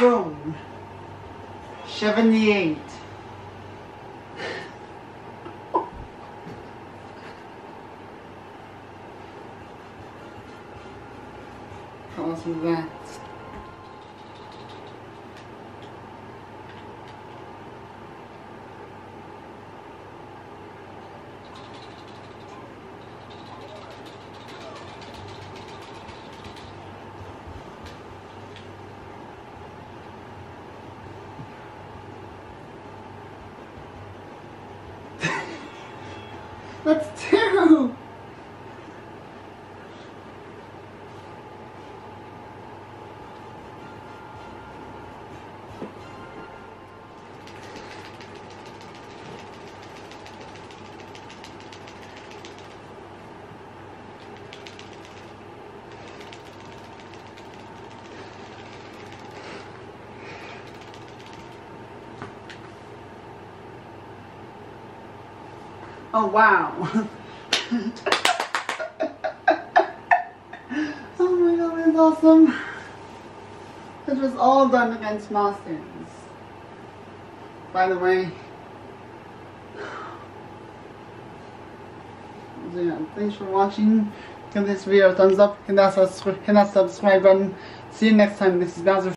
Boom. 78. How was that? That's two! Oh wow. oh my god, that's awesome. It was all done against Masters. By the way. Yeah, thanks for watching. Give this video a thumbs up, hit that, hit that subscribe button. See you next time. This is Bowser.